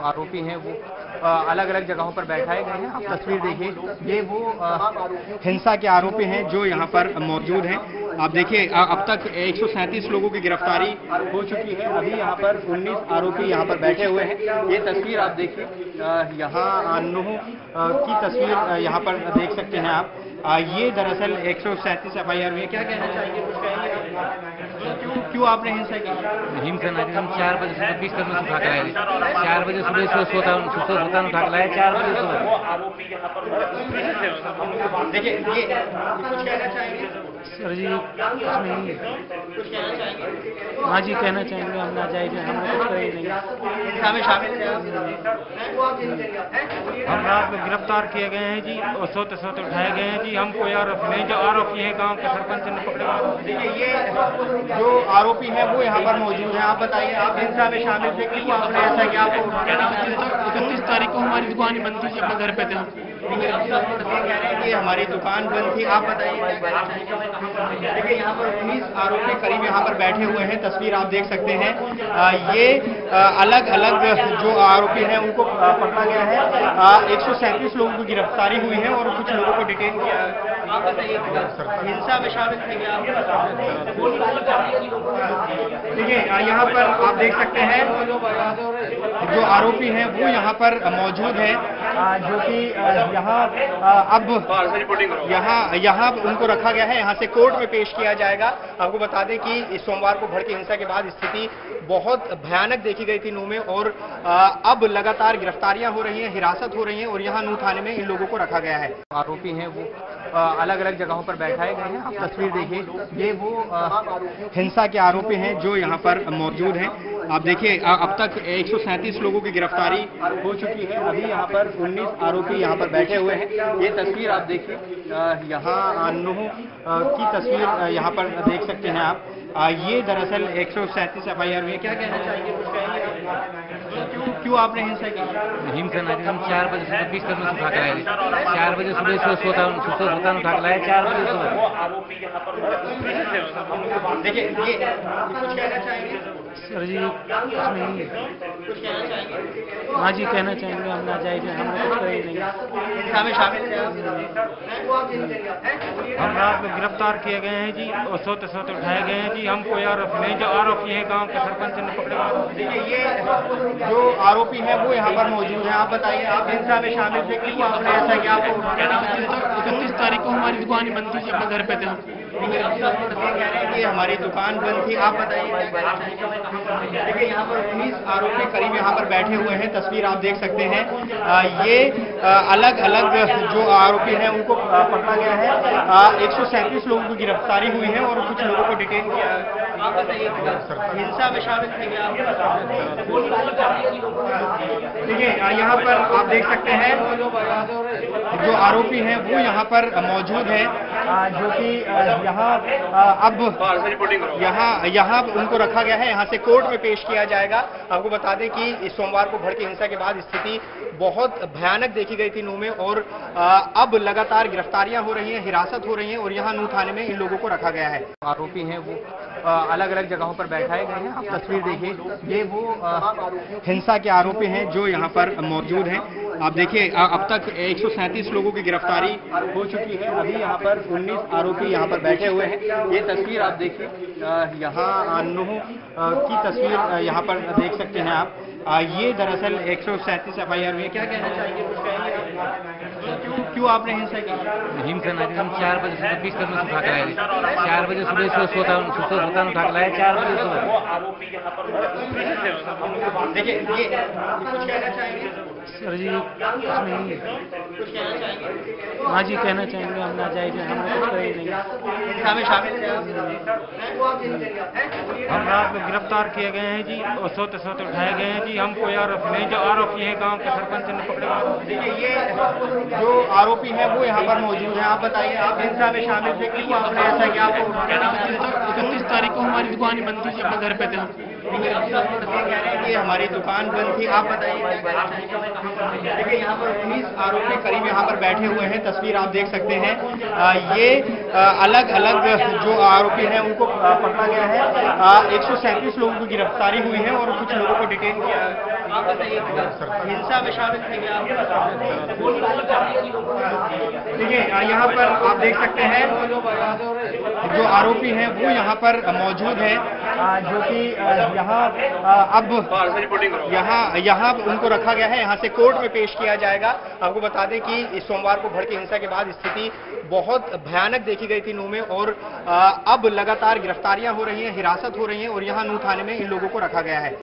आरोपी हैं वो अलग अलग जगहों पर बैठाए गए हैं। आप तस्वीर देखिए, ये वो हिंसा के आरोपी हैं जो यहाँ पर मौजूद हैं। आप देखिए अब तक 137 लोगों की गिरफ्तारी हो चुकी है। अभी यहाँ पर 19 आरोपी यहाँ पर बैठे हुए हैं। ये तस्वीर आप देखिए यहाँ नूह की तस्वीर यहाँ पर देख सकते हैं आप। ये दरअसल 137 एफ़ आई आर हुई क्या कहना चाहिए कुछ कहेंगे क्यों आपने हिंसा की? हिंसा ना हम चार बजे सुबह बीस कदम से उठा के लाए चार बजे सुबह से सोता सोता सोता उठा कर लाए चार बजे सुबह देखिए ये कुछ कहना चाहेंगे सर जी कुछ नहीं कुछ हाँ जी कहना चाहेंगे हम ना जाएँगे हमने कुछ ही शामिल हम रात में गिरफ़्तार किए गए हैं जी और सोते सोते उठाए गए हैं जी। हम कोई आरोपी नहीं जो आरोपी है गाँव के सरपंच ने पकड़े ये जो आरोपी है वो यहाँ पर मौजूद है। आप बताइए आप हिंसा में शामिल थे क्यों आपने ऐसा किया आपको इकतीस तारीख को हमारी दुकान बंद थी अपने घर पे थे। कि हमारी दुकान बंद थी, आप बताइए? देखिए, यहाँ पर उन्नीस आरोपी करीब यहाँ पर बैठे हुए हैं, तस्वीर आप देख सकते हैं ये अलग अलग जो आरोपी हैं, उनको पकड़ा गया है एक सौ सैंतीस लोगों की गिरफ्तारी हुई है और कुछ लोगों को डिटेन किया आप बताइए हिंसा थे क्या देखिए, यहाँ पर आप देख सकते हैं जो आरोपी हैं वो यहाँ पर मौजूद हैं जो कि यहाँ अब यहाँ यहाँ उनको रखा गया है, यहाँ से कोर्ट में पेश किया जाएगा। आपको बता दें कि सोमवार को भड़की हिंसा के बाद स्थिति बहुत भयानक देखी गई थी नू में और अब लगातार गिरफ्तारियाँ हो रही हैं, हिरासत हो रही हैं और यहाँ नू थाने में इन लोगों को रखा गया है। आरोपी हैं वो। अलग अलग जगहों पर बैठाए गए हैं। आप तस्वीर देखिए। ये वो हिंसा के आरोपी हैं जो यहाँ पर मौजूद हैं। आप देखिए अब तक 137 लोगों की गिरफ्तारी हो चुकी है। अभी यहाँ पर 19 आरोपी यहाँ पर बैठे हुए हैं। ये तस्वीर आप देखिए यहाँ नूह की तस्वीर यहाँ पर देख सकते हैं आप। ये दरअसल 137 एफ़ आई आर हुई क्या कहना चाहेंगे? कुछ कहेंगे? क्यों आपने हिंसा की? हिंसा ना हम चार बजे से बीस कदम से उठा लाए चार बजे सुबह से सोता सोता सोता उठा के लाए चार बजे सुबह। देखिए ये कुछ कहना चाहेंगे? सर जी कुछ नहीं चाहेंगे हाँ जी कहना चाहेंगे हम ना जाएँगे हमने कुछ करे नहीं। शामिल हम रात में गिरफ़्तार किए गए हैं जी और सोते सोते उठाए गए हैं जी। हम कोई आरोपी नहीं जो आरोपी है गाँव के सरपंच ने पकड़े ये जो आरोपी है वो यहाँ पर मौजूद है। आप बताइए आप हिंसा में शामिल थे क्यों आपने ऐसा किया आपको इकतीस तारीख को हमारी दुकान बंद थी अपने घर पे थे। हम कह रहे हैं कि हमारी दुकान बंद थी आप बताइए? देखिए यहाँ पर उन्नीस आरोपी करीब यहाँ पर बैठे हुए हैं तस्वीर आप देख सकते हैं आ, ये आ, अलग अलग जो आरोपी हैं उनको पकड़ा गया है एक सौ सैंतीस लोगों की गिरफ्तारी हुई है और कुछ लोगों को डिटेन किया आप बताइए हिंसा क्या देखिए, यहाँ पर आप देख सकते हैं, जो आरोपी हैं, वो यहाँ पर मौजूद हैं, जो कि यहाँ अब यहाँ यहाँ उनको रखा गया है, यहाँ से कोर्ट में पेश किया जाएगा। आपको बता दें कि सोमवार को भड़की हिंसा के बाद स्थिति बहुत भयानक देखी गई थी नू में और अब लगातार गिरफ्तारियाँ हो रही हैं, हिरासत हो रही हैं और यहाँ नू थाने में इन लोगों को रखा गया है। आरोपी हैं वो अलग अलग जगहों पर बैठाए गए हैं। आप तस्वीर देखिए, ये वो हिंसा के आरोपी हैं जो यहाँ पर मौजूद हैं। आप देखिए अब तक 137 लोगों की गिरफ्तारी हो चुकी है। अभी यहाँ पर 19 आरोपी यहाँ पर बैठे हुए हैं। ये तस्वीर आप देखिए यहाँ नूह की तस्वीर यहाँ पर देख सकते हैं आप। ये दरअसल 137 एफ़ आई आर हुई क्या कहना चाहिए कुछ कहेंगे क्यों क्यों आपने हिंसा की? हिंसा ना हम चार बजे सुबह बीस कदम से उठा चार बजे सुबह से सोता सोता उठा चार बजे सुबह। देखिए ये कुछ कहना चाहेंगे? सर जी चाहेंगे हाँ जी कहना चाहेंगे हम ना जाएँगे हमने कुछ नहीं। शामिल हम रात में गिरफ़्तार किए गए हैं जी और सोते सोते उठाए गए हैं जी। हम कोई आरोपी नहीं जो आरोपी है गाँव के सरपंच ने पकड़े ये जो आरोपी है वो यहाँ पर मौजूद है। आप बताइए आप हिंसा में शामिल थे क्यों आपने ऐसा किया आपको इकतीस तारीख को हमारी दुकान बंद थी अपने घर पे थे। हम कि हमारी दुकान बंद थी आप बताइए? देखिए यहाँ पर उन्नीस आरोपी करीब यहाँ पर बैठे हुए हैं तस्वीर आप देख सकते हैं। आ, ये अलग अलग जो आरोपी हैं उनको पकड़ा गया है। एक सौ सैंतीस लोगों की गिरफ्तारी हुई है और कुछ लोगों को डिटेन किया हिंसा में शामिल थे देखिए यहाँ पर आप देख सकते हैं जो आरोपी हैं, वो यहाँ पर मौजूद हैं जो कि यहाँ अब यहाँ यहाँ उनको रखा गया है, यहाँ से कोर्ट में पेश किया जाएगा। आपको बता दें कि सोमवार को भड़की हिंसा के बाद स्थिति बहुत भयानक देखी गई थी नू में और अब लगातार गिरफ्तारियाँ हो रही हैं, हिरासत हो रही हैं और यहाँ नू थाने में इन लोगों को रखा गया है।